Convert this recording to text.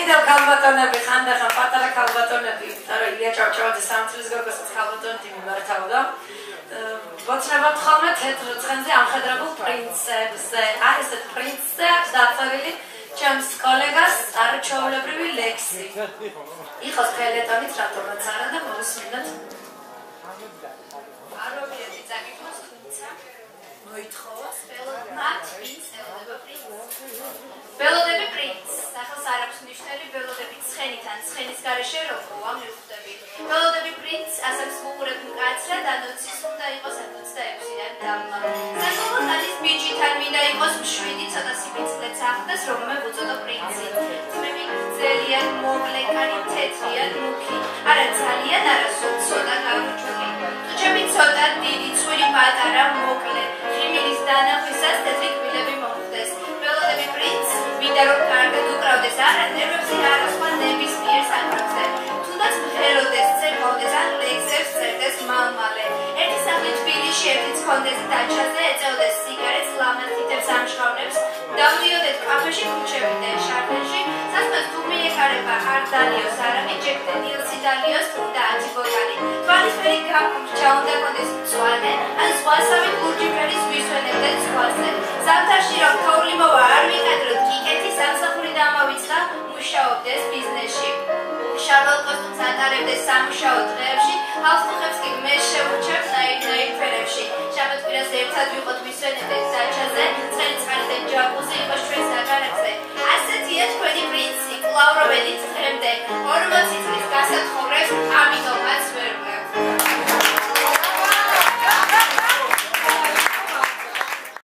კიდევ ქალბატონები ხანდახან პატარა ქალბატონები, არა ილია ჭავჭავაძე სამწლის გოგოსაც ქალბატონი მიმართავდა. ვაცნებობ ხოლმე თეთრ ცხენზე ამხედრებულ პრინცებზე. აი ესეთ პრინცზე აქვს დაწერილი ჩემს კოლეგას არჩეულებრივი ლექსი. იყოს ფელეტონით რატომაც არა და მოსმინოთ. არობიეთი წაკითხოს თუმცა მოითხოვა სპელოდმათ პრინც ელოდება პრინც. ბელოდები პრინც, სახელს არ აქვს ნიშნელი ბელოდები ცხენით ან ცხენის გარეშე როგორია მიხვდები. ბელოდები პრინც ასაკს უყურებ მკაცრა და ნოცის უნდა იყოს 26-დან დამლა. საკუთარ არის ბიჭითან მინდა იყოს მშვიდი ცოტა სიბიძლეც ახდეს რომ მე ვუწოდო პრინცი. ძმები ძალიან მოკლე კარი თეთრია მუქი. არა ძალიან არა სულ ცოტა გავრჩული. თუ ჩემი ცოტა დიდი თბილისში ერთიც კონდეს დაჩაზე ეწეოდეს სიგარეტს, ლამაზ თითებს ამჟღავნებს, დავდიოდეთ კაფეში ქუჩებიდან შარდენში, სადაც თუ მიეხარება არ დალიოს არამედ ჯეკდე დილსი დალიოს და ათიბოკალი. თვალისფერი გაფურჩა უნდა კონდეს მწვანე, ან ზღვასავით ლურჯიფერი ზვისვენებდეთ ზღვაზე. ზამთარში რომ თოვლიმოვა არ ვიკადროთ, კიკეთი სამსახური დამავიწყა, მუშაობდეს ბიზნესში. შარვალ კოსტუმს ატარებდეს სამუშაო დღეებში, ჰალსტუხებს კი მეშე What about